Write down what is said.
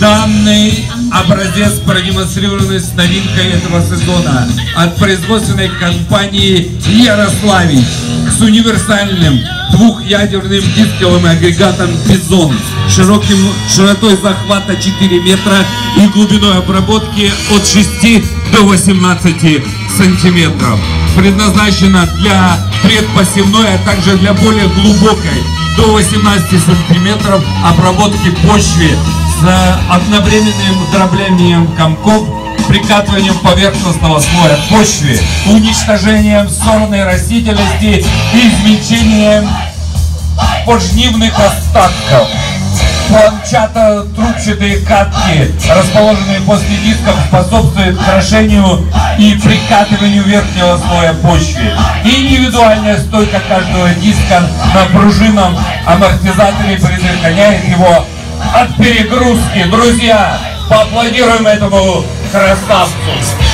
Данный образец продемонстрирован с новинкой этого сезона от производственной компании Ярославич с универсальным двухъядерным дисковым агрегатом Бизон широким широтой захвата 4 метра и глубиной обработки от 6 до 18 сантиметров. Предназначена для предпосевной, а также для более глубокой. До 18 сантиметров обработки почвы с одновременным дроблением комков, прикатыванием поверхностного слоя почвы, уничтожением сорной растительности и измельчением пожнивных остатков. Планчато-трубчатые катки, расположенные после дисков, способствуют крошению и прикатыванию верхнего слоя почвы. Индивидуальная стойка каждого диска на пружинном амортизаторе предохраняет его от перегрузки. Друзья, поаплодируем этому красавцу.